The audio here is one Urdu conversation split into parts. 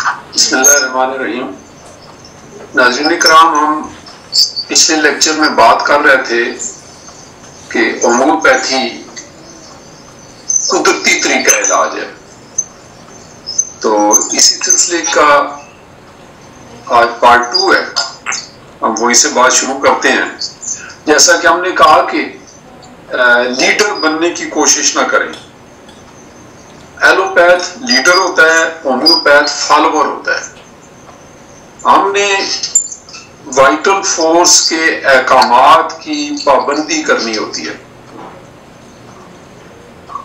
بسم اللہ الرحمن الرحیم۔ ناظرین کرام، ہم پچھلے لیکچر میں بات کر رہے تھے کہ ہومیوپیتھی قدرتی طریقہ علاج ہے۔ تو اسی سلسلے کا آج پارٹ ٹو ہے۔ ہم وہی سے بات شروع کرتے ہیں۔ جیسا کہ ہم نے کہا کہ لیڈر بننے کی کوشش نہ کریں۔ ایلوپیتھ لیڈر ہوتا ہے، ہومیوپیتھ فالوور ہوتا ہے۔ ہم نے وائٹل فورس کے احکامات کی پابندی کرنی ہوتی ہے۔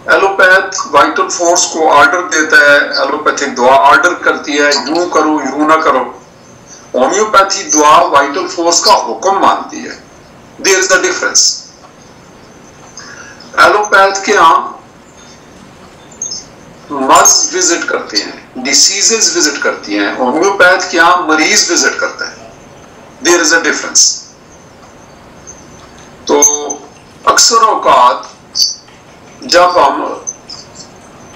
ایلوپیتھ وائٹل فورس کو آرڈر دیتا ہے، ایلوپیتھک دعا آرڈر کرتی ہے، یوں کرو، یوں نہ کرو۔ ہومیوپیتھی دعا وائٹل فورس کا حکم مانتی ہے۔ دیر از اے ڈفرنس ایلوپیتھ کے ہاں مرض وزٹ کرتے ہیں ڈیسیزز وزٹ کرتی ہیں، ہومیوپیتھ کے مریض وزٹ کرتا ہے۔ دیر از اے ڈفرنس تو اکثر اوقات جب ہم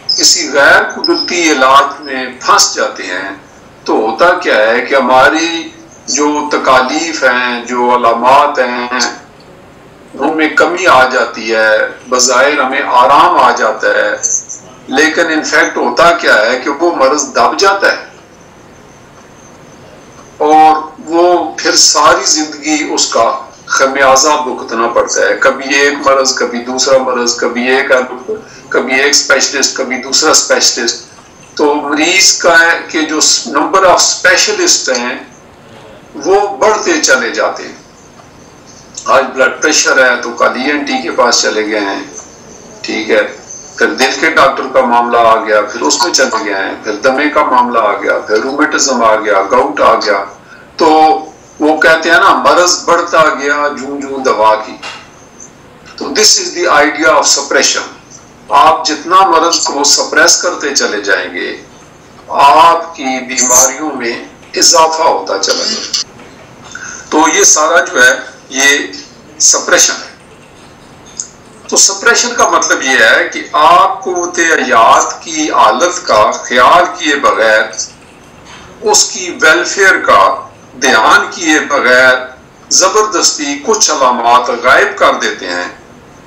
کسی غیر قدرتی علاج میں پھنس جاتے ہیں، تو ہوتا کیا ہے کہ ہماری جو تکالیف ہیں، جو علامات ہیں، ان میں کمی آ جاتی ہے، بظاہر ہمیں آرام آ جاتا ہے۔ لیکن انفیکٹ ہوتا کیا ہے کہ وہ مرض دب جاتا ہے اور وہ پھر ساری زندگی اس کا خمیازہ بھگتنا پڑتا ہے۔ کبھی ایک مرض، کبھی دوسرا مرض، کبھی ایک کبھی ایک اسپیشلسٹ کبھی دوسرا اسپیشلسٹ تو مریض کا کہ جو نمبر آف اسپیشلسٹ ہیں، وہ بڑھتے چلے جاتے ہیں۔ آج بلڈ پریشر ہے تو کل ای این ٹی کے پاس چلے گئے ہیں۔ ٹھیک ہے۔ پھر دل کے ڈاکٹر کا معاملہ آ گیا، پھر اس میں چلے گئے ہیں پھر دمے کا معاملہ آ گیا، پھر رومیٹزم آ گیا، گاؤٹ آ گیا۔ تو وہ کہتے ہیں نا، مرض بڑھتا گیا، جوں جوں دوا کی۔ تو this is the idea of suppression آپ جتنا مرض کو سپریس کرتے چلے جائیں گے، آپ کی بیماریوں میں اضافہ ہوتا چلا جائے۔ تو یہ سارا جو ہے، یہ سپریشن ہے تو سپریشن کا مطلب یہ ہے کہ آپ قوت حیات کی حالت کا خیال کیے بغیر، اس کی ویلفیئر کا دھیان کیے بغیر زبردستی کچھ علامات غائب کر دیتے ہیں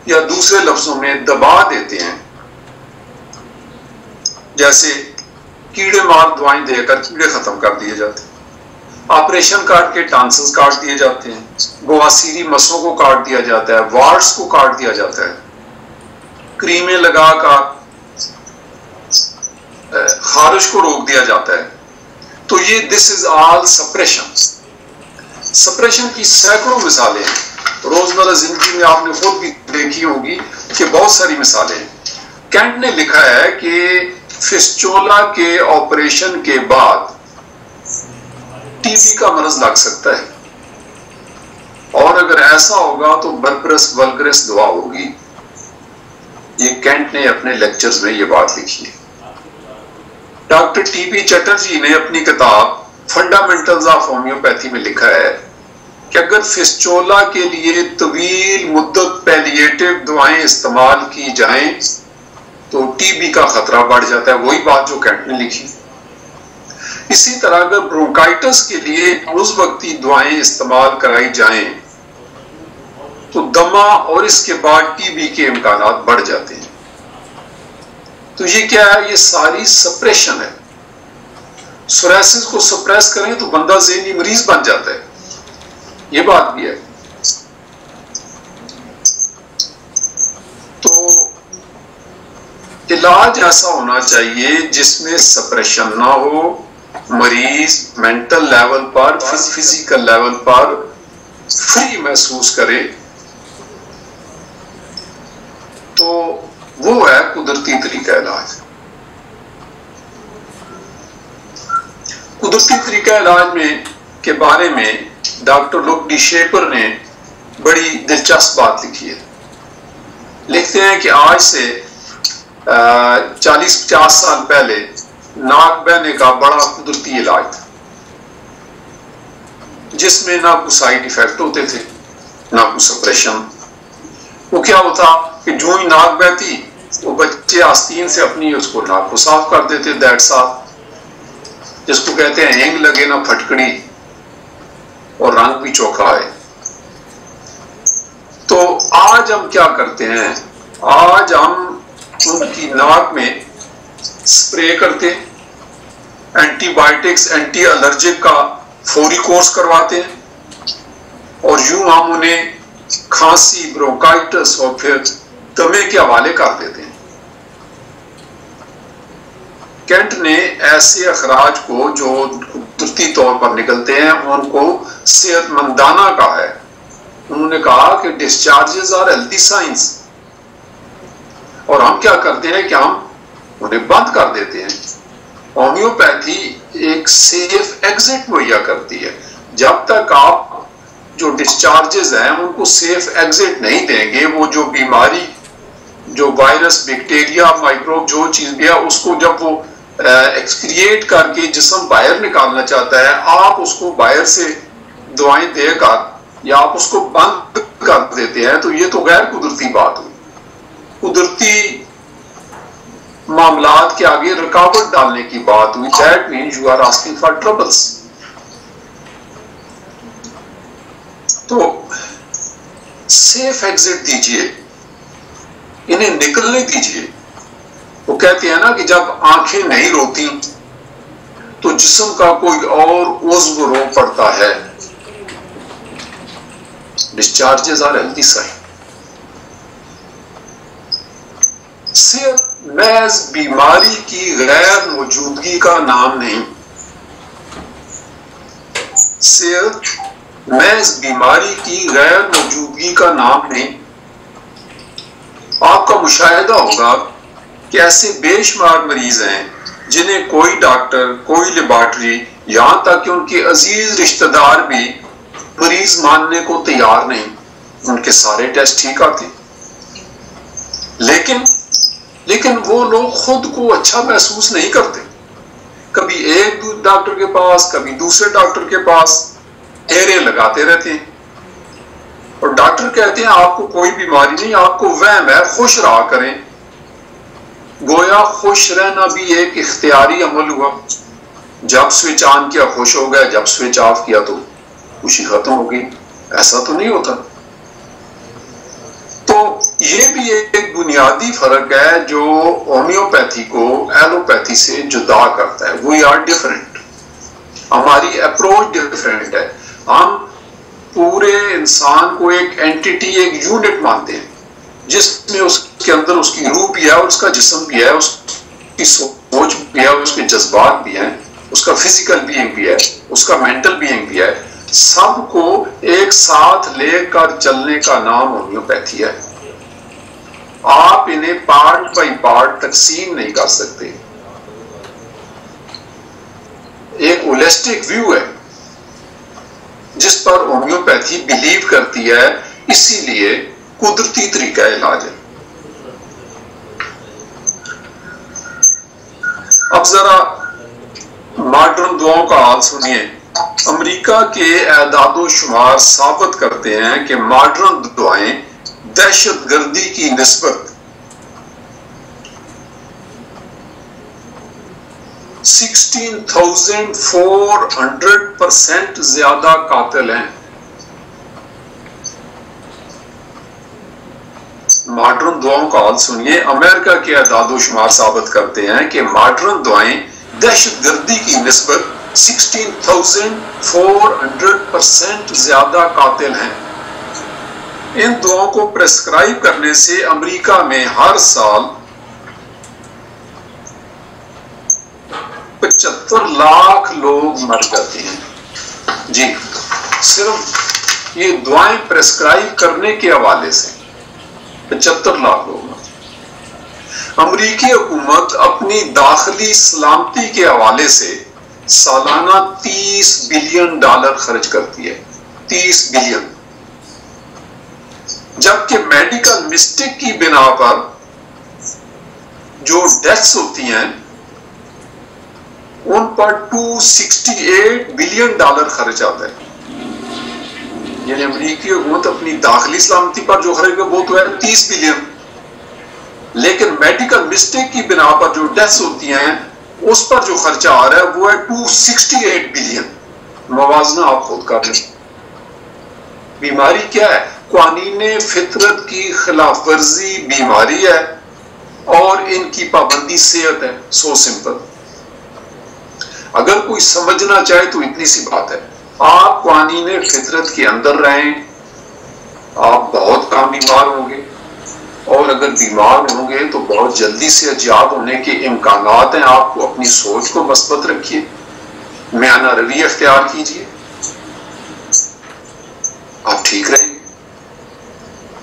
یا دوسرے لفظوں میں دبا دیتے ہیں۔ جیسے کیڑے مار دوائیں دے کر کیڑے ختم کر دیے جاتے ہیں۔ آپریشن کاٹ کے ٹانسز کاٹ دیے جاتے ہیں۔ بواسیری مسوں کو کاٹ دیا جاتا ہے، وارڈز کو کاٹ دیا جاتا ہے۔ کریمیں لگا کر خارش کو روک دیا جاتا ہے۔ تو یہ دس از آل سپریشن سپریشن کی سینکڑوں مثالیں ہیں۔ روزمرہ زندگی میں آپ نے خود بھی دیکھی ہوگی کہ بہت ساری مثالیں ہیں۔ کینٹ نے لکھا ہے کہ فسچولا کے آپریشن کے بعد کا مرض لگ سکتا ہے۔ اور اگر ایسا ہوگا تو بربرس ولگرس دعا ہوگی۔ یہ کینٹ نے اپنے لیکچرز میں یہ بات لکھی ہے۔ ڈاکٹر ٹی بی چٹرجی نے اپنی کتاب فنڈامنٹلز آف ہومیوپیتھی میں لکھا ہے کہ اگر فسچولا کے لیے طویل مدت پیلیٹو دعائیں استعمال کی جائیں تو ٹی بی کا خطرہ بڑھ جاتا ہے۔ وہی بات جو کینٹ نے لکھی۔ اسی طرح اگر برونکائٹس کے لیے اس وقتی دعائیں استعمال کرائی جائیں، تو دما اور اس کے بعد ٹی بی کے امکانات بڑھ جاتے ہیں۔ تو یہ کیا ہے؟ یہ ساری سپریشن ہے۔ سوریسس کو سپریس کریں تو بندہ ذہنی مریض بن جاتا ہے۔ یہ بات بھی ہے۔ تو علاج ایسا ہونا چاہیے جس میں سپریشن نہ ہو۔ مریض مینٹل لیول پر فزیکل لیول پر فری محسوس کرے۔ تو وہ ہے قدرتی طریقہ علاج۔ قدرتی طریقہ علاج میں کے بارے میں ڈاکٹر لوک ڈی شیپر نے بڑی دلچسپ بات لکھی ہے۔ لکھتے ہیں کہ آج سے چالیس پچاس سال پہلے ناک بہنے کا بڑا قدرتی علاج تھا۔ جس میں نہ کوئی سائڈ افیکٹ ہوتے تھے، نہ کوئی سپریشن وہ کیا ہوتا کہ جو ہی ناک بہتی وہ بچے آستین سے اپنی اس کو ناک کو صاف کر دیتے دیٹ صاف جس کو کہتے ہیں، ہینگ لگے نہ پھٹکڑی۔ اور رنگ بھی چوکھا ہے۔ تو آج ہم کیا کرتے ہیں؟ آج ہم ان کی ناک میں اسپرے کرتے ہیں. اینٹی بایوٹکس اینٹی الرجک کا فوری کورس کرواتے ہیں. اور یوں ہم انہیں کھانسی بروکائٹس اور پھر دمے کے حوالے کر دیتے ہیں. کینٹ نے ایسے اخراج کو جو قدرتی طور پر نکلتے ہیں، ان کو صحت مندانہ کا ہے. انہوں نے کہا کہ ڈسچارجز آر ہیلتھی سائنس اور ہم کیا کرتے ہیں کہ ہم انہیں بند کر دیتے ہیں۔ ہومیوپیتھی ایک سیف ایگزٹ مہیا کرتی ہے۔ جب تک آپ جو ڈسچارجز ہیں، ان کو سیف ایگزٹ نہیں دیں گے، وہ جو بیماری، جو وائرس بیکٹیریا مائکروب جو چیز بھی ہے، اس کو جب وہ ایکسکریٹ کر کے جسم باہر نکالنا چاہتا ہے، آپ اس کو باہر سے دعائیں دے کر یا آپ اس کو بند کر دیتے ہیں، تو یہ تو غیر قدرتی بات ہوئی۔ قدرتی معاملات کے آگے رکاوٹ ڈالنے کی بات ہوئی۔ That mean you are asking for troubles تو سیف ایگزٹ دیجیے، انہیں نکلنے دیجیے۔ وہ کہتے ہیں نا کہ جب آنکھیں نہیں روتی، تو جسم کا کوئی اور عضو رو پڑتا ہے۔ ڈسچارجز آر ہیلتھی سائن صرف محض بیماری کی غیر موجودگی کا نام نہیں صرف محض بیماری کی غیر موجودگی کا نام نہیں آپ کا مشاہدہ ہوگا کہ ایسے بے شمار مریض ہیں جنہیں کوئی ڈاکٹر، کوئی لیبارٹری یہاں تک کہ ان کے عزیز رشتہ دار بھی مریض ماننے کو تیار نہیں۔ ان کے سارے ٹیسٹ ٹھیک آتے۔ لیکن لیکن وہ لوگ خود کو اچھا محسوس نہیں کرتے۔ کبھی ایک ڈاکٹر کے پاس، کبھی دوسرے ڈاکٹر کے پاس ایرے لگاتے رہتے ہیں۔ اور ڈاکٹر کہتے ہیں، آپ کو کوئی بیماری نہیں، آپ کو وہم ہے، خوش رہا کریں۔ گویا خوش رہنا بھی ایک اختیاری عمل ہوا۔ جب سوئچ آن کیا، خوش ہو گیا جب سوئچ آف کیا تو خوشی ختم ہو گئی۔ ایسا تو نہیں ہوتا۔ تو یہ بھی ایک بنیادی فرق ہے جو ہومیوپیتھی کو ایلوپیتھی سے جدا کرتا ہے۔ وی آر ڈفرینٹ ہماری اپروچ ڈفرینٹ ہے۔ ہم پورے انسان کو ایک اینٹی ایک یونٹ مانتے ہیں۔ جس میں اس کے اندر اس کی روح بھی ہے، اور اس کا جسم بھی ہے، اس کی سوچ بھی ہے، اس کے جذبات بھی ہیں، اس کا فزیکل بینگ بھی ہے، اس کا مینٹل بینگ بھی ہے۔ سب کو ایک ساتھ لے کر چلنے کا نام ہومیوپیتھی ہے۔ آپ انہیں پارٹ بائی پارٹ تقسیم نہیں کر سکتے۔ ایک اولسٹک ویو ہے، جس پر ہومیوپیتھی بلیو کرتی ہے، اسی لیے قدرتی طریقہ علاج ہے۔ اب ذرا ماڈرن دعاؤں کا حال سنیے۔ امریکہ کے اعداد و شمار ثابت کرتے ہیں کہ ماڈرن دعائیں دہشت گردی کی نسبت sixteen thousand four hundred percent زیادہ قاتل ہیں۔ ماڈرن دعاؤں کا حال سنیے۔ امریکہ کے اعداد و شمار ثابت کرتے ہیں کہ ماڈرن دعائیں دہشت گردی کی نسبت sixteen thousand four hundred percent زیادہ قاتل ہیں۔ ان دعاؤں کو پرسکرائب کرنے سے امریکہ میں ہر سال پچہتر لاکھ لوگ مر جاتے ہیں۔ جی صرف یہ دعائیں پرسکرائب کرنے کے حوالے سے پچہتر لاکھ لوگ امریکی حکومت اپنی داخلی سلامتی کے حوالے سے سالانہ تیس بلین ڈالر خرچ کرتی ہے۔ تیس بلین۔ جبکہ میڈیکل مسٹک کی بنا پر جو ڈیتھس ہوتی ہیں، ان پر two sixty eight billion dollar خرچ آتا ہے۔ یعنی امریکی حکومت اپنی داخلی سلامتی پر جو خرچ وہ تو ہے تیس بلین لیکن میڈیکل مسٹیک کی بنا پر جو ڈیتھس ہوتی ہیں، اس پر جو خرچہ آ رہا ہے، وہ ہے ٹو سکسٹی ایٹ بلین موازنہ آپ خود کر لیں۔ بیماری کیا ہے؟ قوانین فطرت کی خلاف ورزی بیماری ہے اور ان کی پابندی صحت ہے سو سمپل اگر کوئی سمجھنا چاہے تو اتنی سی بات ہے۔ آپ قوانین فطرت کے اندر رہیں، آپ بہت کام بیمار ہوں گے۔ اور اگر بیمار ہوں گے تو بہت جلدی سے اجیاد ہونے کے امکانات ہیں۔ آپ کو اپنی سوچ کو مثبت رکھیے۔ میانہ روی اختیار کیجیے۔ آپ ٹھیک رہیں۔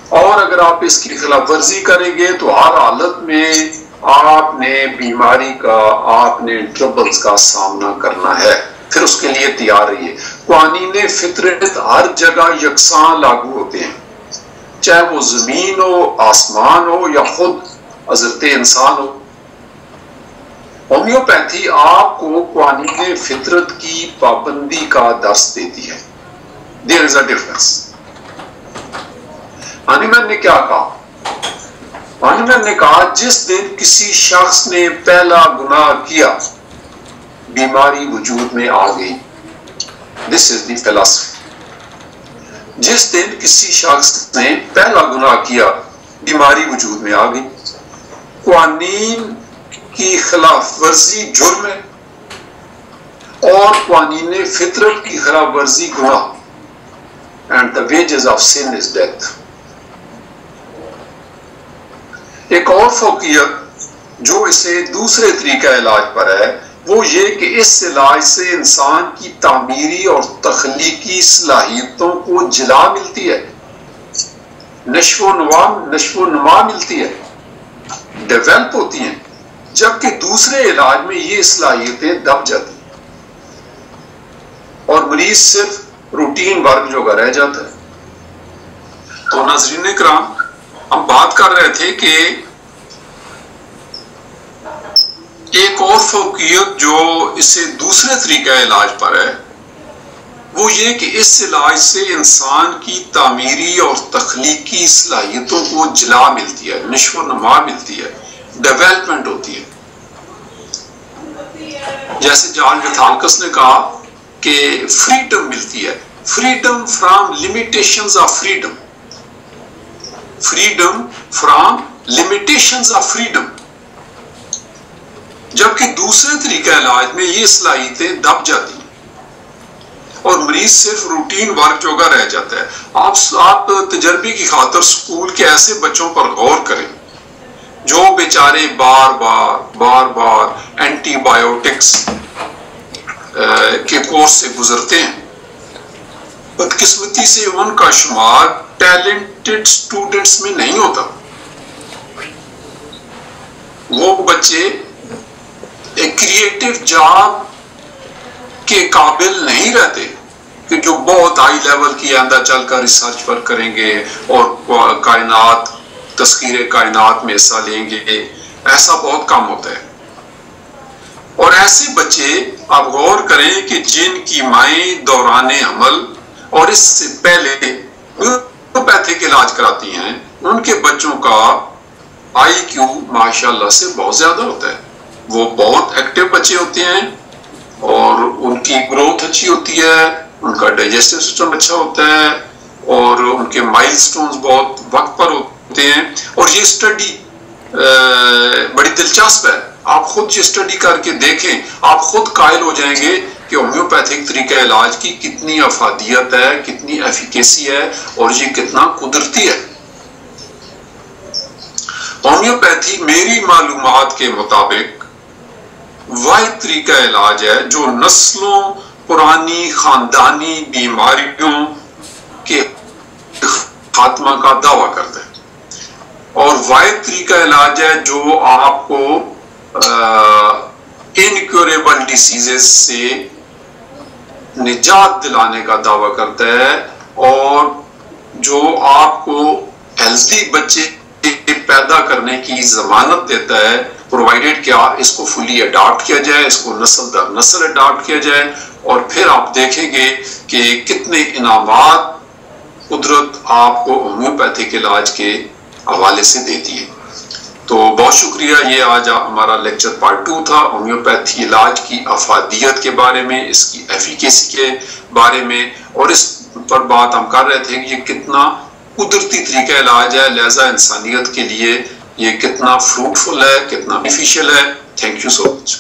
اور اگر آپ اس کی خلاف ورزی کریں گے تو ہر حالت میں آپ نے بیماری کا، آپ نے ٹربلز کا سامنا کرنا ہے۔ پھر اس کے لیے تیار رہیے۔ قوانین فطرت ہر جگہ یکساں لاگو ہوتے ہیں۔ چاہے وہ زمین ہو، آسمان ہو یا خود حضرت انسان ہو۔ ہومیوپیتھی آپ کو قوانین فطرت کی پابندی کا درس دیتی ہے۔ دیر از اے ڈفرنس یعنی انیمن نے کیا کہا؟ یعنی انیمن نے کہا جس دن کسی شخص نے پہلا گناہ کیا، بیماری وجود میں آ گئی۔ دس از دی فلسفی جس دن کسی شخص نے پہلا گناہ کیا، بیماری وجود میں آ گئی۔ قوانین کی خلاف ورزی جرم ہے۔ اور قوانین فطرت کی خلاف ورزی گناہ۔ And the wages of sin is death ایک اور فوقیت جو اسے دوسرے طریقہ علاج پر ہے، وہ یہ کہ اس علاج سے انسان کی تعمیری اور تخلیقی صلاحیتوں کو جلا ملتی ہے۔ نشو و نما نشو و نما ملتی ہے۔ ڈیولپ ہوتی ہیں، جبکہ دوسرے علاج میں یہ صلاحیتیں دب جاتی ہیں۔ اور مریض صرف روٹین ورک جو رہ جاتا ہے۔ تو ناظرین کرام ہم بات کر رہے تھے کہ ایک اور فوقیت جو اسے دوسرے طریقہ علاج پر ہے، وہ یہ کہ اس علاج سے انسان کی تعمیری اور تخلیقی صلاحیتوں کو جلا ملتی ہے، نشو و نما ملتی ہے ڈیولپمنٹ ہوتی ہے۔ جیسے جان ویتھالکس نے کہا کہ فریڈم ملتی ہے۔ Freedom from limitations of freedom freedom from limitations of freedom جبکہ دوسرے طریقہ علاج میں یہ صلاحیتیں دب جاتی ہیں اور مریض صرف روٹین ورک جوگا رہ جاتا ہے۔ آپ آپ تجربے کی خاطر سکول کے ایسے بچوں پر غور کریں جو بیچارے بار بار بار بار اینٹی بایوٹکس کے کورس سے گزرتے ہیں۔ بدقسمتی سے ان کا شمار ٹیلنٹ ٹیلنٹڈ سٹوڈنٹس میں نہیں ہوتا۔ وہ بچے ایک کریٹو جاب کے قابل نہیں رہتے کہ جو بہت ہائی لیول کی اندر چل کر ریسرچ پر کریں گے اور کائنات، تذکیر کائنات میں حصہ لیں گے۔ ایسا بہت کم ہوتا ہے۔ اور ایسے بچے آپ غور کریں کہ جن کی مائیں دوران عمل اور اس سے پہلے پیتھک علاج کراتی ہیں۔ ان کے بچوں کا آئی کیو ماشاء اللہ سے بہت زیادہ ہوتا ہے۔ وہ بہت ایکٹیو بچے ہوتے ہیں اور ان کی گروتھ اچھی ہوتی ہے، ان کا ڈائجسٹو سسٹم اچھا ہوتا ہے اور ان کے مائل سٹونز بہت وقت پر ہوتے ہیں۔ اور یہ اسٹڈی بڑی دلچسپ ہے۔ آپ خود یہ اسٹڈی کر کے دیکھیں، آپ خود قائل ہو جائیں گے کہ ہومیوپیتھک طریقہ علاج کی کتنی افادیت ہے، کتنی ایفیکیسی ہے اور یہ کتنا قدرتی ہے۔ ہومیوپیتھی میری معلومات کے مطابق واحد طریقہ علاج ہے جو نسلوں، پرانی خاندانی بیماریوں کے خاتمہ کا دعویٰ کرتا ہے۔ اور واحد طریقہ علاج ہے جو آپ کو انکیوریبل ڈیسیزز سے نجات دلانے کا دعویٰ کرتا ہے اور جو آپ کو ہیلتھی بچے پیدا کرنے کی ضمانت دیتا ہے پرووائڈیڈ کیا اس کو فلی اڈاپٹ کیا جائے، اس کو نسل در نسل اڈاپٹ کیا جائے اور پھر آپ دیکھیں گے کہ کتنے انعامات قدرت آپ کو ہومیوپیتھک علاج کے حوالے سے دیتی ہے۔ تو بہت شکریہ، یہ آج ہمارا لیکچر پارٹ ٹو تھا ہومیوپیتھی علاج کی افادیت کے بارے میں، اس کی ایفیکیسی کے بارے میں، اور اس پر بات ہم کر رہے تھے کہ یہ کتنا قدرتی طریقہ علاج ہے، لہذا انسانیت کے لیے یہ کتنا فروٹفل ہے، کتنا بیفیشل ہے۔ Thank you so much